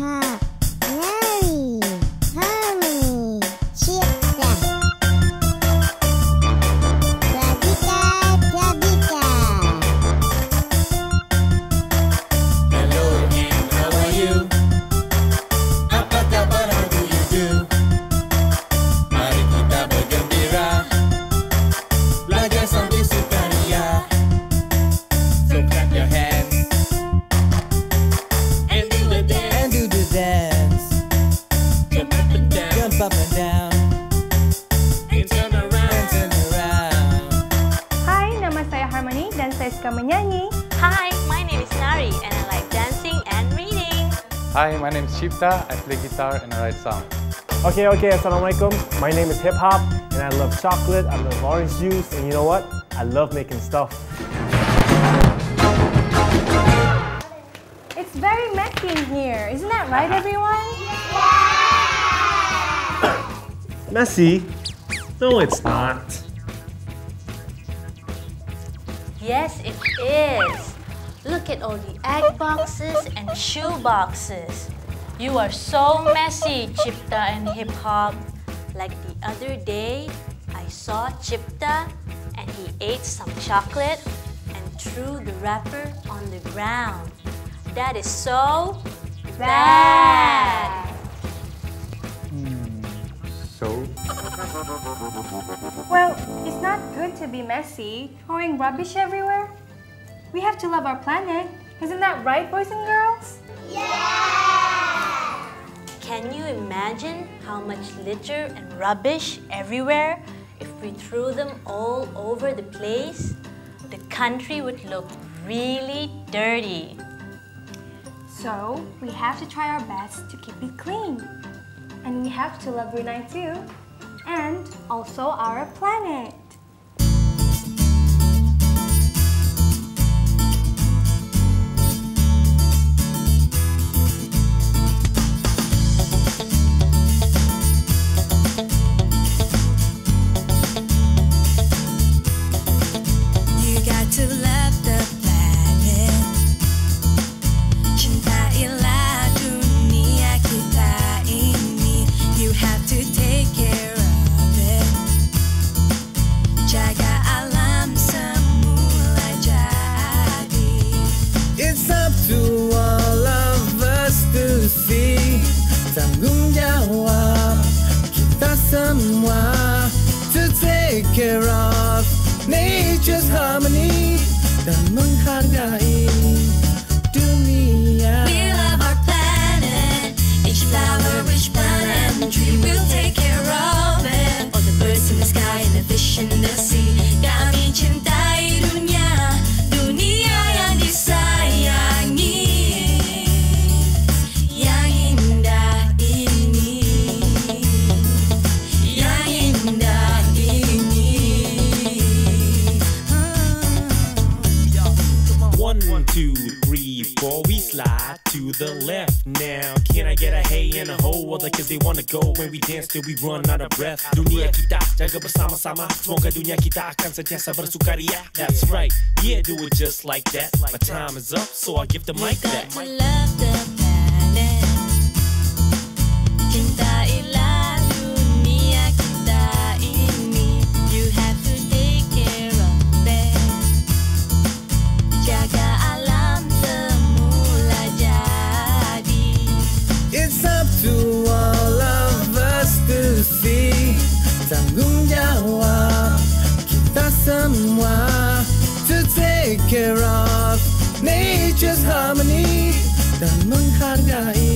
hop, Harmony saya suka menyanyi. Hi, my name is Nari and I like dancing and reading. Hi, my name is Shifta. I play guitar and I write songs. Okay, okay, Assalamualaikum. My name is Hip Hop, and I love chocolate, I love orange juice, and you know what? I love making stuff. It's very messy in here. Isn't that right, everyone? Yeah! Messy? No, it's not. Yes, it is. Look at all the egg boxes and shoe boxes. You are so messy, Chipta and Hip Hop. Like the other day, I saw Chipta and he ate some chocolate and threw the wrapper on the ground. That is so bad. Hmm, so, Well, it's not good to be messy, throwing rubbish everywhere. We have to love our planet. Isn't that right, boys and girls? Yeah! Can you imagine how much litter and rubbish everywhere if we threw them all over the place? The country would look really dirty. So, we have to try our best to keep it clean. And we have to love Brunei too. And also our planet. Tanggung jawab kita semua To take care of nature's harmony Dan menghargai We love our planet. Each flower, each plant and tree, we'll take care of it. Birds in the sky and the fish in the sea. One, two, three, four, we slide to the left now. Can I get a hey and a ho? The kids they wanna go when we dance till we run out of breath. Dunia kita jaga bersama-sama. Semoga dunia kita akan sentiasa bersukaria. That's right, yeah, do it just like that. My time is up, so I give the mic back. Nature's harmony. Dan menghargai